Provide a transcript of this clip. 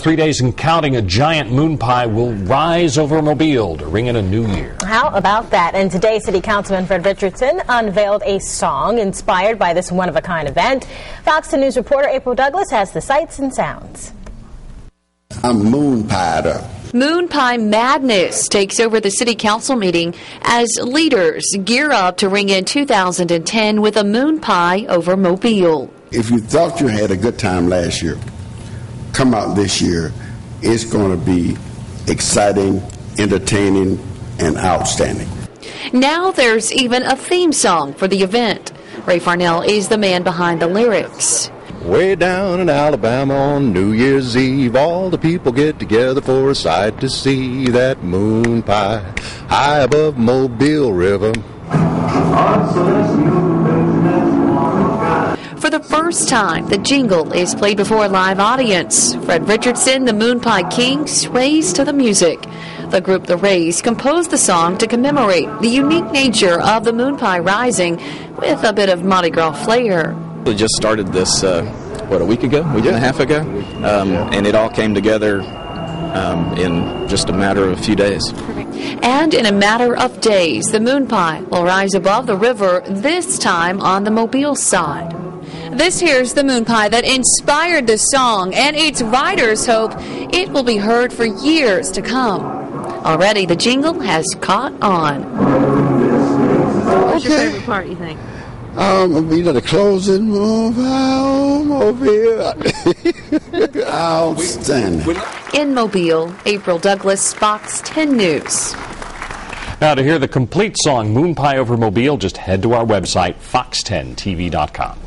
it's three days and counting, a giant moon pie will rise over Mobile to ring in a new year. How about that? And today, City Councilman Fred Richardson unveiled a song inspired by this one of a kind event. Fox 10 News reporter April Douglas has the sights and sounds. I'm moon pied up. Moon Pie Madness takes over the City Council meeting as leaders gear up to ring in 2010 with a moon pie over Mobile. If you thought you had a good time last year, come out this year. It's going to be exciting, entertaining, and outstanding. Now there's even a theme song for the event. Ray Farnell is the man behind the lyrics. Way down in Alabama on New Year's Eve, all the people get together for a sight to see that moon pie high above Mobile River. For the first time, the jingle is played before a live audience. Fred Richardson, the Moon Pie King, sways to the music. The group The Rays composed the song to commemorate the unique nature of the moon pie rising with a bit of Mardi Gras flair. We just started this, uh, what, a week ago, week and a half ago, um, and it all came together um, in just a matter of a few days. And in a matter of days, the moon pie will rise above the river, this time on the Mobile side. This here's the moon pie that inspired the song, and its writers hope it will be heard for years to come. Already, the jingle has caught on. What's your favorite part, you think? Um, you know, the closing move mobile. Outstanding. In Mobile, April Douglas, Fox 10 News. Now, to hear the complete song Moon Pie Over Mobile, just head to our website, fox10tv.com.